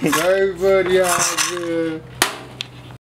Everybody. बढ़िया से